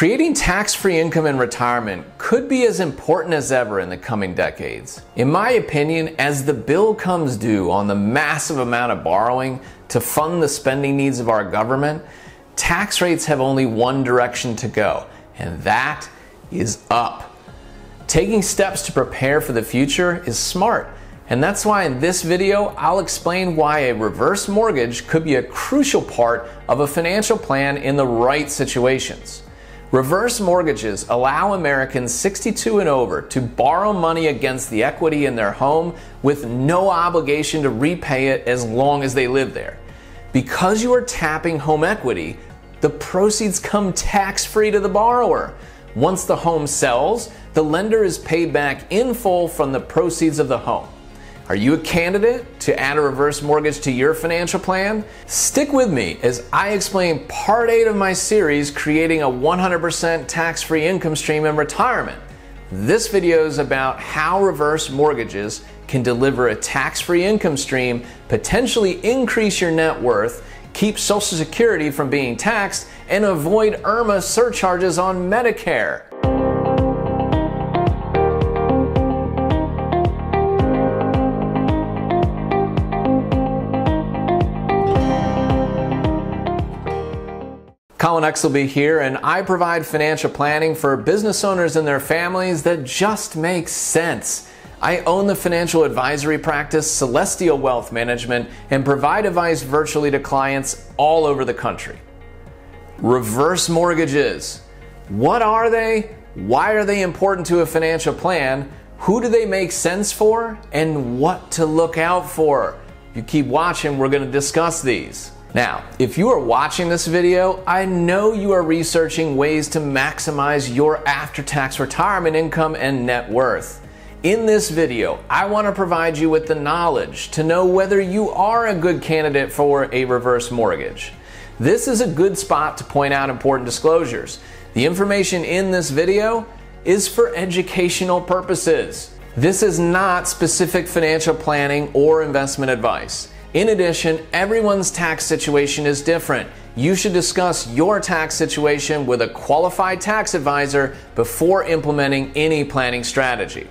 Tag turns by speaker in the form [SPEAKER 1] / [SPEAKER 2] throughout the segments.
[SPEAKER 1] Creating tax free income in retirement could be as important as ever in the coming decades. In my opinion, as the bill comes due on the massive amount of borrowing to fund the spending needs of our government, tax rates have only one direction to go, and that is up. Taking steps to prepare for the future is smart, and that's why in this video I'll explain why a reverse mortgage could be a crucial part of a financial plan in the right situations. Reverse mortgages allow Americans 62 and over to borrow money against the equity in their home with no obligation to repay it as long as they live there. Because you are tapping home equity, the proceeds come tax free to the borrower. Once the home sells, the lender is paid back in full from the proceeds of the home. Are you a candidate to add a reverse mortgage to your financial plan? Stick with me as I explain part 8 of my series creating a 100% tax free income stream in retirement. This video is about how reverse mortgages can deliver a tax free income stream, potentially increase your net worth, keep Social Security from being taxed, and avoid IRMAA surcharges on Medicare. Colin Exelby here, and I provide financial planning for business owners and their families that just makes sense. I own the financial advisory practice Celestial Wealth Management and provide advice virtually to clients all over the country. Reverse mortgages. What are they? Why are they important to a financial plan? Who do they make sense for? And what to look out for? If You keep watching, we're going to discuss these. Now, if you are watching this video, I know you are researching ways to maximize your after-tax retirement income and net worth. In this video, I want to provide you with the knowledge to know whether you are a good candidate for a reverse mortgage. This is a good spot to point out important disclosures. The information in this video is for educational purposes. This is not specific financial planning or investment advice. In addition, everyone's tax situation is different. You should discuss your tax situation with a qualified tax advisor before implementing any planning strategy.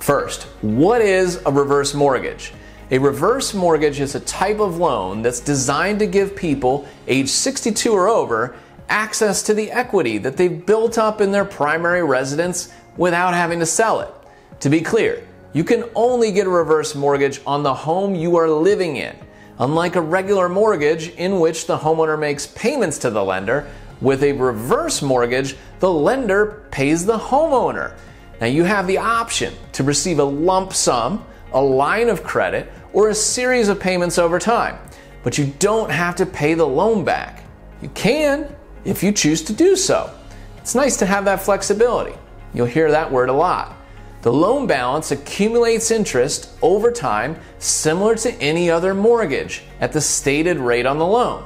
[SPEAKER 1] First, what is a reverse mortgage? A reverse mortgage is a type of loan that's designed to give people age 62 or over access to the equity that they've built up in their primary residence without having to sell it. To be clear, you can only get a reverse mortgage on the home you are living in. Unlike a regular mortgage in which the homeowner makes payments to the lender, with a reverse mortgage, the lender pays the homeowner. Now you have the option to receive a lump sum, a line of credit, or a series of payments over time, but you don't have to pay the loan back. You can if you choose to do so. It's nice to have that flexibility. You'll hear that word a lot. The loan balance accumulates interest over time similar to any other mortgage at the stated rate on the loan.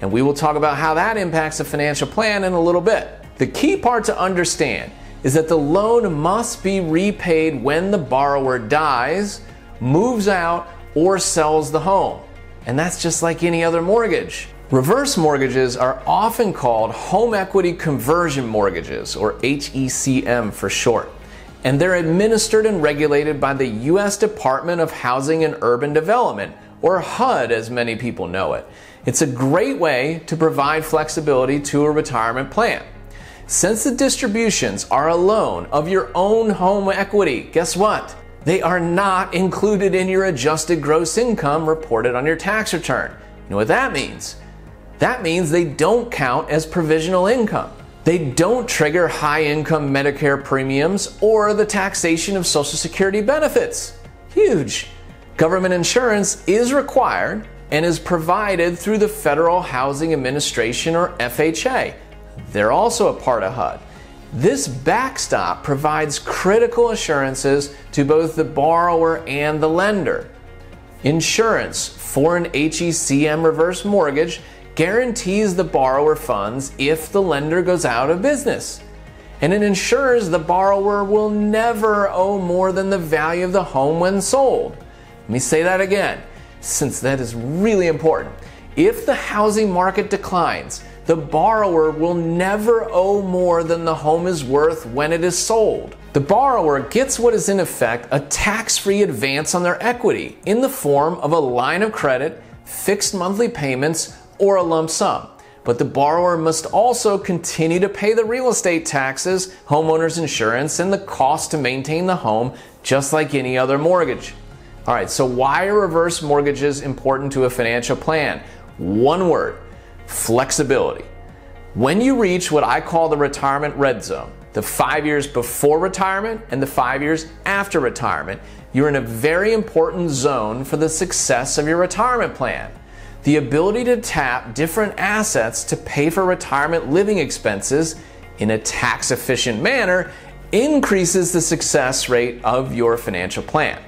[SPEAKER 1] And we will talk about how that impacts a financial plan in a little bit. The key part to understand is that the loan must be repaid when the borrower dies, moves out, or sells the home. And that's just like any other mortgage. Reverse mortgages are often called home equity conversion mortgages, or HECM for short and they're administered and regulated by the U.S. Department of Housing and Urban Development, or HUD as many people know it. It's a great way to provide flexibility to a retirement plan. Since the distributions are a loan of your own home equity, guess what? They are not included in your adjusted gross income reported on your tax return. You know what that means? That means they don't count as provisional income. They don't trigger high income Medicare premiums or the taxation of Social Security benefits. Huge. Government insurance is required and is provided through the Federal Housing Administration or FHA. They're also a part of HUD. This backstop provides critical assurances to both the borrower and the lender. Insurance for an HECM reverse mortgage guarantees the borrower funds if the lender goes out of business. And it ensures the borrower will never owe more than the value of the home when sold. Let me say that again, since that is really important. If the housing market declines, the borrower will never owe more than the home is worth when it is sold. The borrower gets what is in effect a tax free advance on their equity in the form of a line of credit, fixed monthly payments, or a lump sum. But the borrower must also continue to pay the real estate taxes, homeowner's insurance, and the cost to maintain the home just like any other mortgage. All right, so why are reverse mortgages important to a financial plan? One word flexibility. When you reach what I call the retirement red zone, the five years before retirement and the five years after retirement, you're in a very important zone for the success of your retirement plan. The ability to tap different assets to pay for retirement living expenses in a tax efficient manner increases the success rate of your financial plan.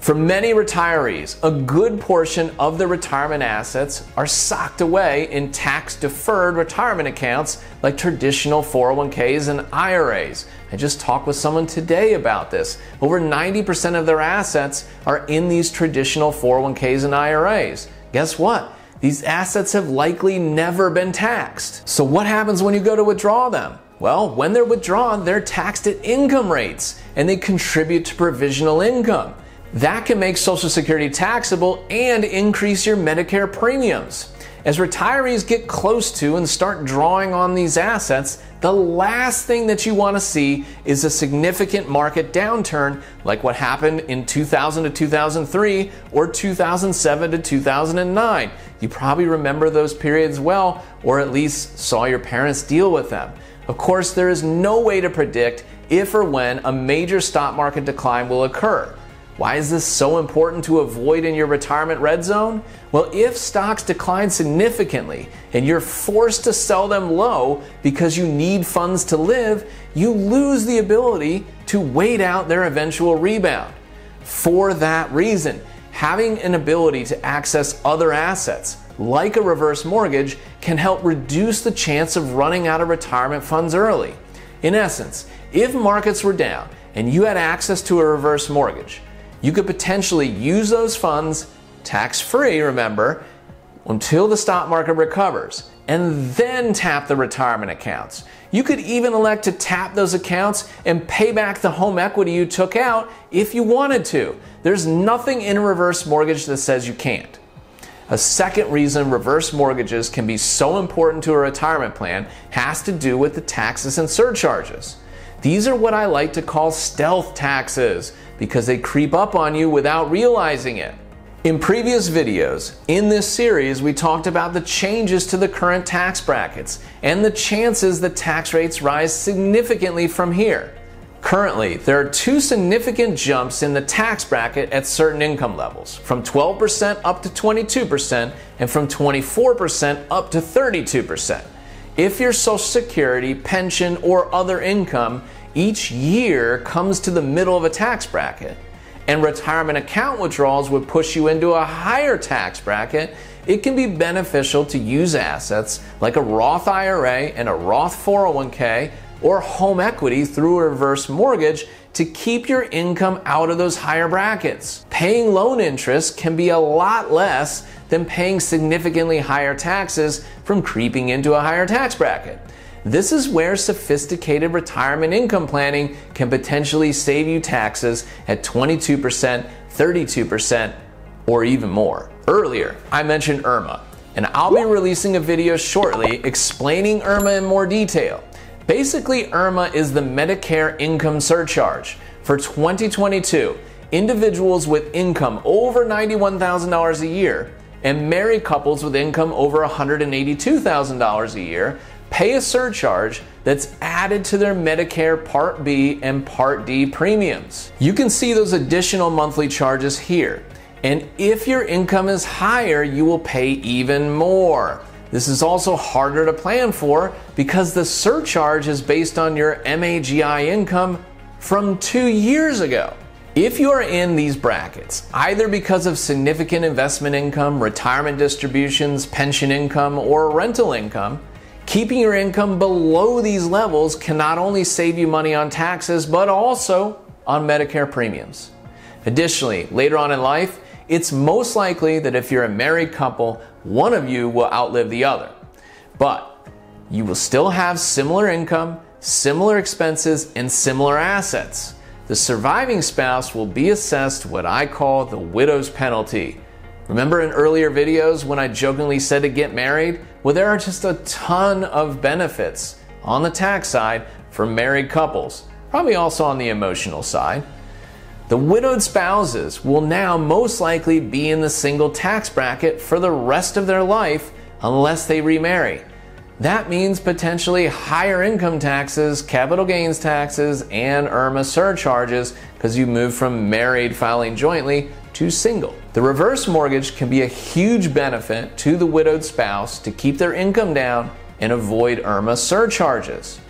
[SPEAKER 1] For many retirees, a good portion of their retirement assets are socked away in tax deferred retirement accounts like traditional 401ks and IRAs. I just talked with someone today about this. Over 90% of their assets are in these traditional 401ks and IRAs. Guess what? These assets have likely never been taxed. So, what happens when you go to withdraw them? Well, when they're withdrawn, they're taxed at income rates and they contribute to provisional income. That can make Social Security taxable and increase your Medicare premiums. As retirees get close to and start drawing on these assets, the last thing that you want to see is a significant market downturn like what happened in 2000 to 2003 or 2007 to 2009. You probably remember those periods well, or at least saw your parents deal with them. Of course, there is no way to predict if or when a major stock market decline will occur. Why is this so important to avoid in your retirement red zone? Well, if stocks decline significantly and you're forced to sell them low because you need funds to live, you lose the ability to wait out their eventual rebound. For that reason, having an ability to access other assets, like a reverse mortgage, can help reduce the chance of running out of retirement funds early. In essence, if markets were down and you had access to a reverse mortgage, you could potentially use those funds tax free, remember, until the stock market recovers, and then tap the retirement accounts. You could even elect to tap those accounts and pay back the home equity you took out if you wanted to. There's nothing in a reverse mortgage that says you can't. A second reason reverse mortgages can be so important to a retirement plan has to do with the taxes and surcharges. These are what I like to call stealth taxes because they creep up on you without realizing it. In previous videos in this series, we talked about the changes to the current tax brackets and the chances that tax rates rise significantly from here. Currently, there are two significant jumps in the tax bracket at certain income levels from 12% up to 22% and from 24% up to 32%. If your Social Security, pension, or other income each year comes to the middle of a tax bracket, and retirement account withdrawals would push you into a higher tax bracket, it can be beneficial to use assets like a Roth IRA and a Roth 401k or home equity through a reverse mortgage to keep your income out of those higher brackets. Paying loan interest can be a lot less than paying significantly higher taxes from creeping into a higher tax bracket. This is where sophisticated retirement income planning can potentially save you taxes at 22%, 32%, or even more. Earlier, I mentioned IRMAA, and I'll be releasing a video shortly explaining IRMAA in more detail. Basically, IRMAA is the Medicare income surcharge. For 2022, individuals with income over $91,000 a year and married couples with income over $182,000 a year pay a surcharge that's added to their Medicare Part B and Part D premiums. You can see those additional monthly charges here. And if your income is higher, you will pay even more. This is also harder to plan for because the surcharge is based on your MAGI income from two years ago. If you are in these brackets, either because of significant investment income, retirement distributions, pension income, or rental income, keeping your income below these levels can not only save you money on taxes, but also on Medicare premiums. Additionally, later on in life, it's most likely that if you're a married couple, one of you will outlive the other. But you will still have similar income, similar expenses, and similar assets. The surviving spouse will be assessed what I call the widow's penalty. Remember in earlier videos when I jokingly said to get married? Well, there are just a ton of benefits on the tax side for married couples, probably also on the emotional side. The widowed spouses will now most likely be in the single tax bracket for the rest of their life unless they remarry. That means potentially higher income taxes, capital gains taxes, and IRMAA surcharges because you move from married filing jointly to single. The reverse mortgage can be a huge benefit to the widowed spouse to keep their income down and avoid IRMAA surcharges.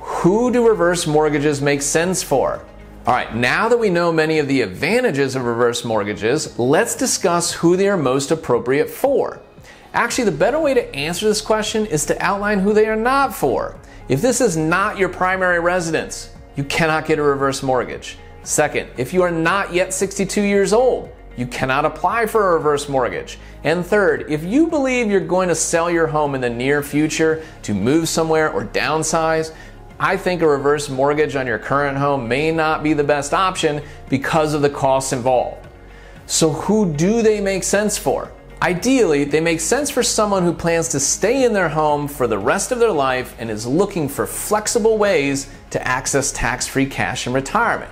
[SPEAKER 1] Who do reverse mortgages make sense for? All right, now that we know many of the advantages of reverse mortgages, let's discuss who they are most appropriate for. Actually, the better way to answer this question is to outline who they are not for. If this is not your primary residence, you cannot get a reverse mortgage. Second, if you are not yet 62 years old, you cannot apply for a reverse mortgage. And third, if you believe you're going to sell your home in the near future to move somewhere or downsize, I think a reverse mortgage on your current home may not be the best option because of the costs involved. So, who do they make sense for? Ideally, they make sense for someone who plans to stay in their home for the rest of their life and is looking for flexible ways to access tax free cash in retirement.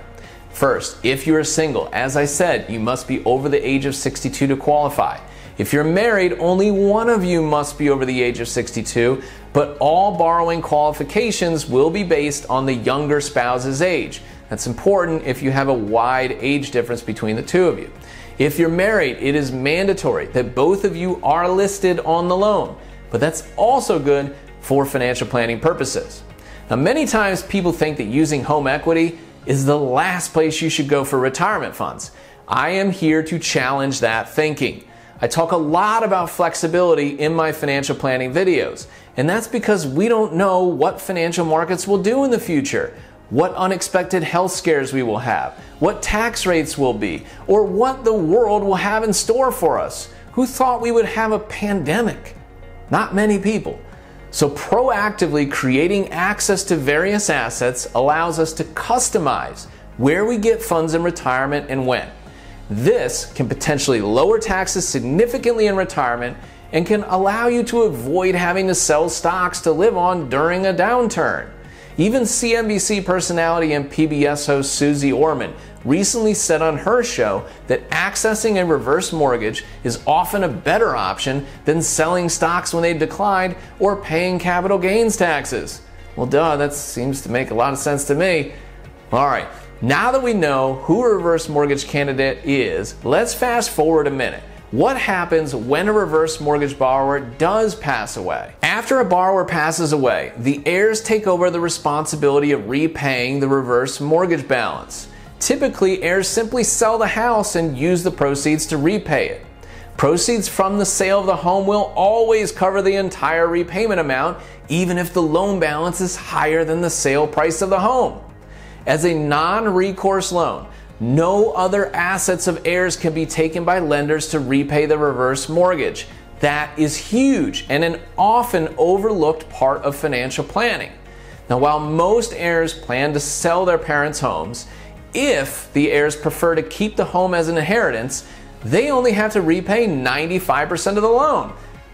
[SPEAKER 1] First, if you are single, as I said, you must be over the age of 62 to qualify. If you're married, only one of you must be over the age of 62, but all borrowing qualifications will be based on the younger spouse's age. That's important if you have a wide age difference between the two of you. If you're married, it is mandatory that both of you are listed on the loan, but that's also good for financial planning purposes. Now, many times people think that using home equity is the last place you should go for retirement funds. I am here to challenge that thinking. I talk a lot about flexibility in my financial planning videos, and that's because we don't know what financial markets will do in the future what unexpected health scares we will have, what tax rates will be, or what the world will have in store for us. Who thought we would have a pandemic? Not many people. So, proactively creating access to various assets allows us to customize where we get funds in retirement and when. This can potentially lower taxes significantly in retirement and can allow you to avoid having to sell stocks to live on during a downturn. Even CNBC personality and PBS host Suze Orman recently said on her show that accessing a reverse mortgage is often a better option than selling stocks when they've declined or paying capital gains taxes. Well, duh, that seems to make a lot of sense to me. All right, now that we know who a reverse mortgage candidate is, let's fast forward a minute. What happens when a reverse mortgage borrower does pass away? After a borrower passes away, the heirs take over the responsibility of repaying the reverse mortgage balance. Typically, heirs simply sell the house and use the proceeds to repay it. Proceeds from the sale of the home will always cover the entire repayment amount, even if the loan balance is higher than the sale price of the home. As a non recourse loan, no other assets of heirs can be taken by lenders to repay the reverse mortgage. That is huge and an often overlooked part of financial planning. Now, while most heirs plan to sell their parents' homes, if the heirs prefer to keep the home as an inheritance, they only have to repay 95% of the loan.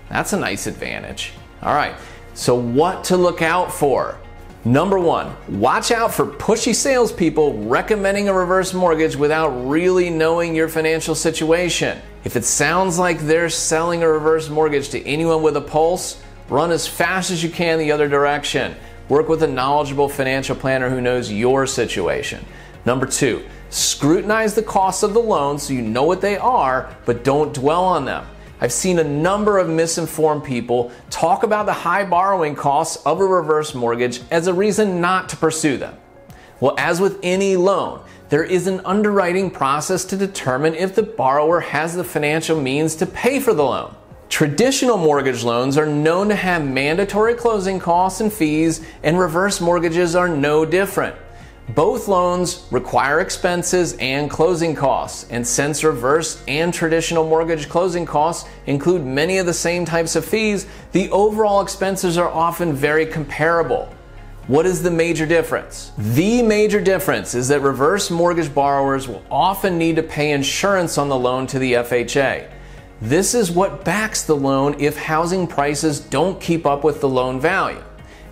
[SPEAKER 1] That's a nice advantage. All right, so what to look out for? Number one, watch out for pushy salespeople recommending a reverse mortgage without really knowing your financial situation. If it sounds like they're selling a reverse mortgage to anyone with a pulse, run as fast as you can the other direction. Work with a knowledgeable financial planner who knows your situation. Number two, scrutinize the costs of the loan so you know what they are, but don't dwell on them. I've seen a number of misinformed people talk about the high borrowing costs of a reverse mortgage as a reason not to pursue them. Well, as with any loan, there is an underwriting process to determine if the borrower has the financial means to pay for the loan. Traditional mortgage loans are known to have mandatory closing costs and fees, and reverse mortgages are no different. Both loans require expenses and closing costs, and since reverse and traditional mortgage closing costs include many of the same types of fees, the overall expenses are often very comparable. What is the major difference? The major difference is that reverse mortgage borrowers will often need to pay insurance on the loan to the FHA. This is what backs the loan if housing prices don't keep up with the loan value.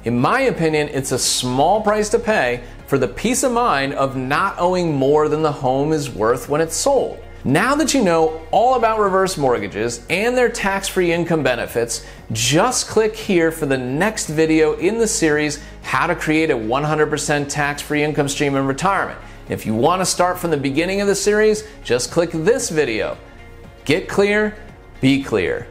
[SPEAKER 1] In my opinion, it's a small price to pay for the peace of mind of not owing more than the home is worth when it's sold. Now that you know all about reverse mortgages and their tax free income benefits, just click here for the next video in the series How to Create a 100% Tax Free Income Stream in Retirement. If you want to start from the beginning of the series, just click this video. Get clear, be clear.